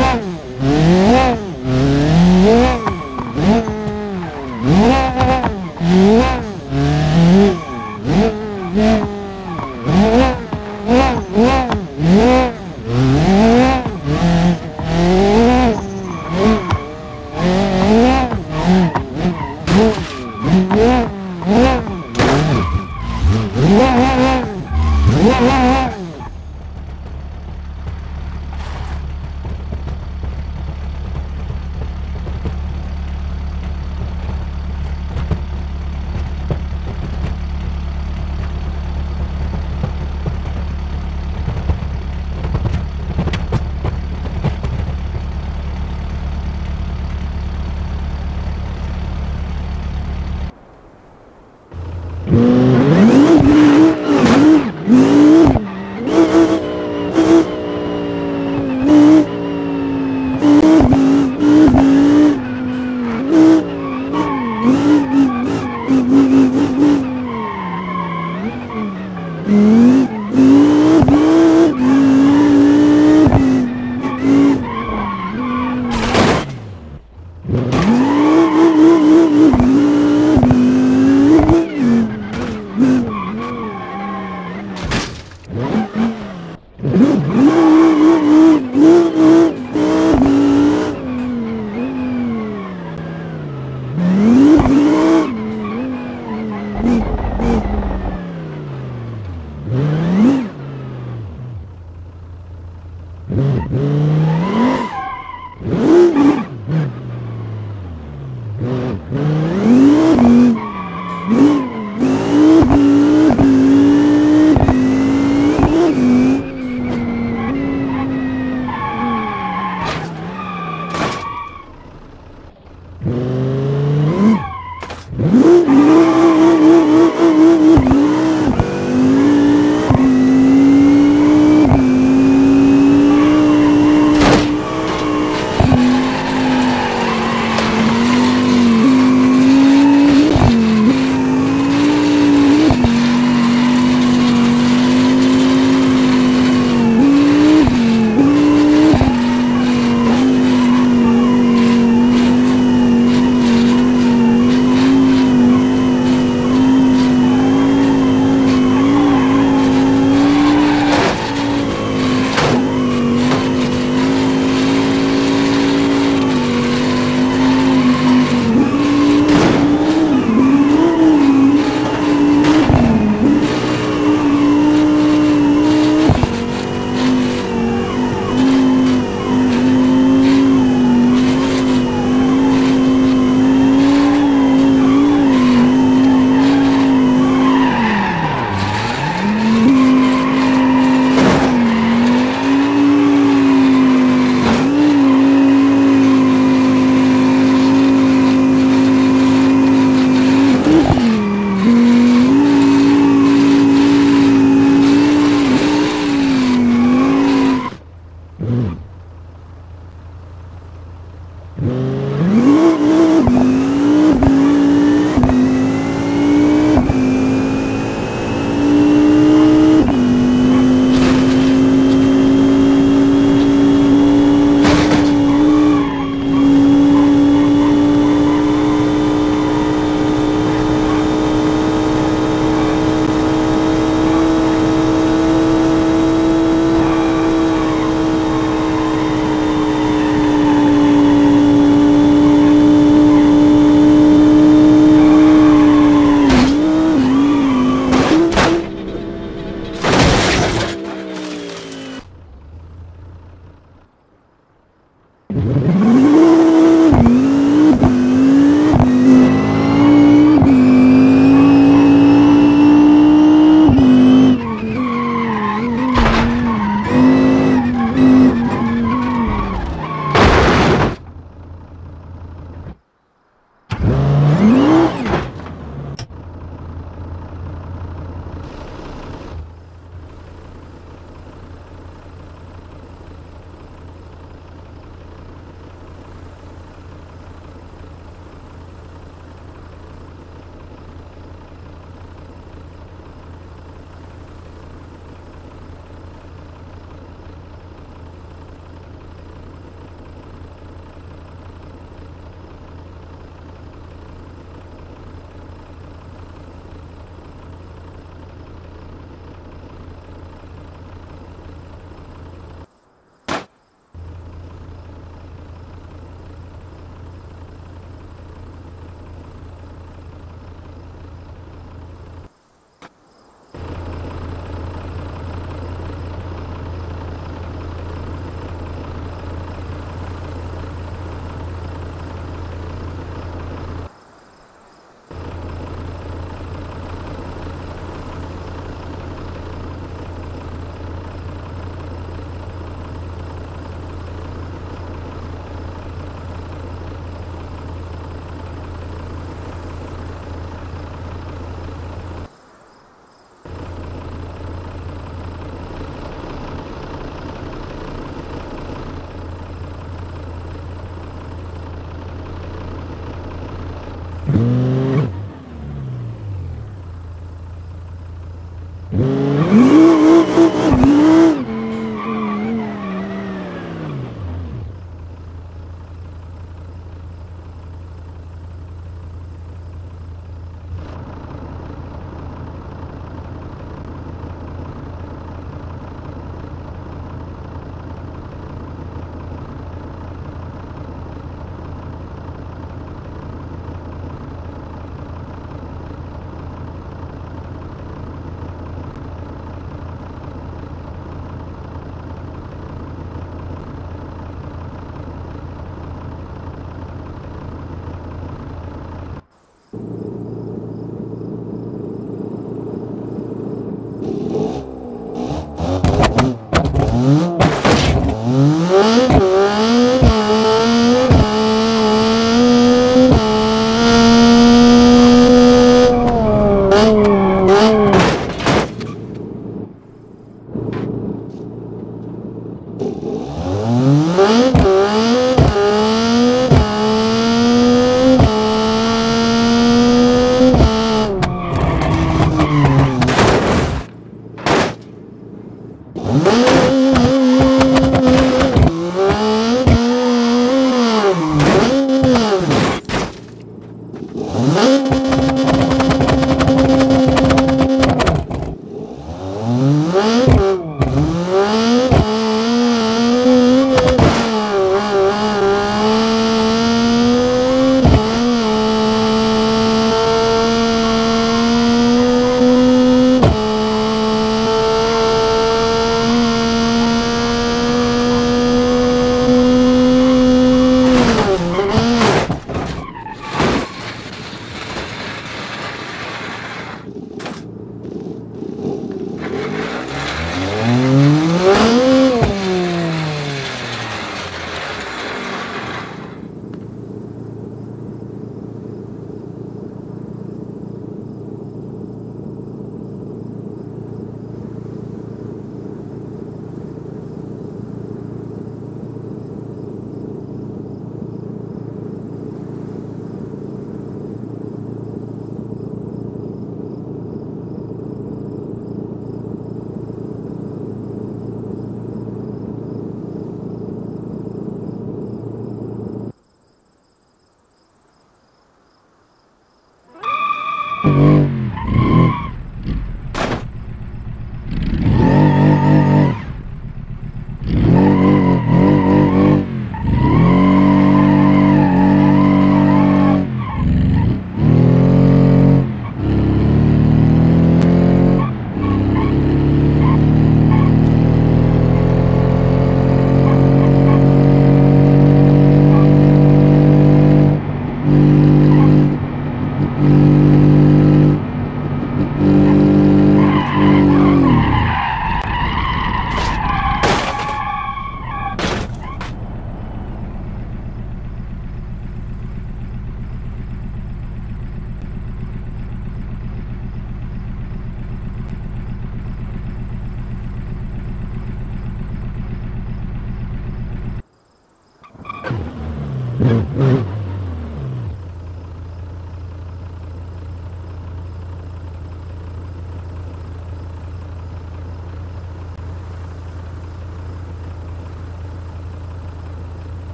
long.